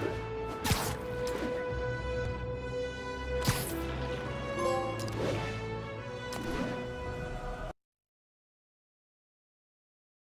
对